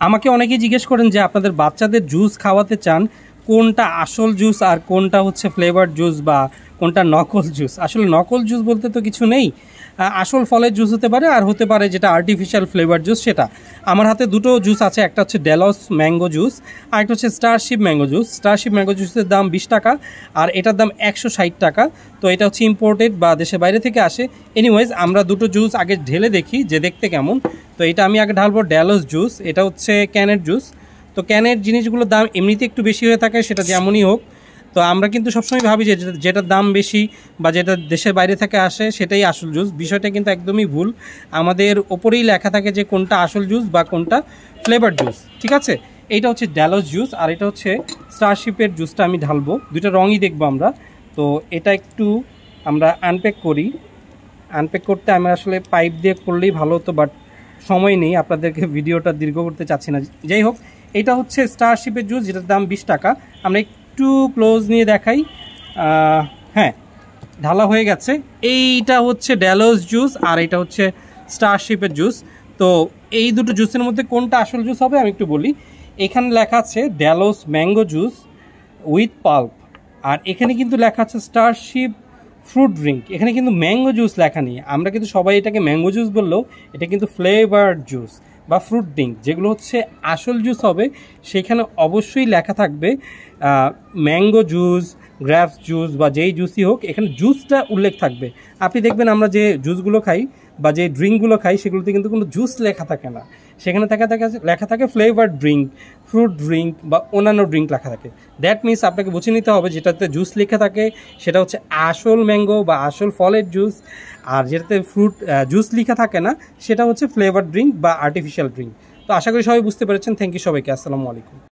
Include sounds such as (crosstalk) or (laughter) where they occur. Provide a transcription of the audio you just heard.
আমাকে অনেকেই জিজ্ঞেস করেন যে আপনাদের বাচ্চাদের জুস খাওয়াতে চান কোনটা আসল জুস আর কোনটা হচ্ছে ফ্লেভার জুস বা কোনটা নকল জুস আসলে নকল জুস বলতে তো কিছু নেই। আসল ফলের জুস হতে পারে আর হতে পারে যেটা আর্টিফিশিয়াল ফ্লেভার জুস সেটা। আমার হাতে দুটো জুস আছে, একটা হচ্ছে ডেলস ম্যাঙ্গো জুস আর একটা হচ্ছে Starship mango juice Starship mango জুসের দাম বিশ টাকা আর এটার দাম একশো ষাট টাকা। তো এটা হচ্ছে ইম্পোর্টেড বা দেশের বাইরে থেকে আসে। এনিওয়েজ আমরা দুটো জুস আগে ঢেলে দেখি, যে দেখতে কেমন। তো এটা আমি আগে ঢালবো ড্যালস জুস এটা হচ্ছে ক্যানের জুস তো ক্যানের জিনিসগুলোর দাম এমনিতে একটু বেশি হয়ে থাকে, সেটা যেমনই হোক। তো আমরা কিন্তু সবসময় ভাবি যে যেটা- যেটার দাম বেশি বা যেটা দেশের বাইরে থেকে আসে সেটাই আসল জুস বিষয়টা কিন্তু একদমই ভুল। আমাদের ওপরেই লেখা থাকে যে কোনটা আসল জুস বা কোনটা ফ্লেভার জুস ঠিক আছে? এইটা হচ্ছে ড্যালস জুস আর এটা হচ্ছে স্টারশিপের জুসটা আমি ঢালবো। দুটো রঙই দেখব আমরা। তো এটা একটু আমরা আনপ্যাক করি। আনপ্যাক করতে আমি আসলে পাইপ দিয়ে করলেই ভালো হতো বাট সময় নেই। আপনাদেরকে (laughs) ভিডিওটা দীর্ঘ করতে চাচ্ছি না। যাই হোক এটা হচ্ছে স্টারশিপের জুস, যেটার দাম বিশ টাকা। আমরা একটু ক্লোজ নিয়ে দেখাই। হ্যাঁ ঢালা হয়ে গেছে। এইটা হচ্ছে ড্যালোস জুস আর এটা হচ্ছে স্টারশিপের জুস। তো এই দুটো জুসের মধ্যে কোনটা আসল জুস হবে আমি একটু বলি। এখানে লেখা আছে ড্যালোস ম্যাঙ্গো জুস উইথ পাল্প আর এখানে কিন্তু লেখা আছে স্টারশিপ ফ্রুট ড্রিঙ্ক এখানে কিন্তু ম্যাঙ্গো জুস লেখা নেই। আমরা কিন্তু সবাই এটাকে ম্যাঙ্গো জুস বললেও এটা কিন্তু ফ্লেভার্ড জুস বা ফ্রুট ড্রিঙ্ক যেগুলো হচ্ছে আসল জুস হবে, সেখানে অবশ্যই লেখা থাকবে ম্যাঙ্গো জুস গ্র্যাপস জুস বা যেই জুসই হোক, এখানে জুসটা উল্লেখ থাকবে। আপনি দেখবেন আমরা যে জুসগুলো খাই বা যে ড্রিঙ্কগুলো খাই, সেগুলোতে কিন্তু কোনো জুস লেখা থাকে না। সেখানে থাকে থাকে লেখা থাকে ফ্লেভার ড্রিঙ্ক, ফ্রুট ড্রিঙ্ক বা অন্যান্য ড্রিঙ্ক লেখা থাকে। দ্যাট মিনস আপনাকে বুঝে নিতে হবে যেটাতে জুস লেখা থাকে, সেটা হচ্ছে আসল ম্যাঙ্গো বা আসল ফলের জুস, আর যেটাতে ফ্রুট জুস লেখা থাকে না, সেটা হচ্ছে ফ্লেভার ড্রিঙ্ক বা আর্টিফিশিয়াল ড্রিঙ্ক। তো আশা করি সবাই বুঝতে পেরেছেন। থ্যাংক ইউ সবাইকে। আসসালামু আলাইকুম।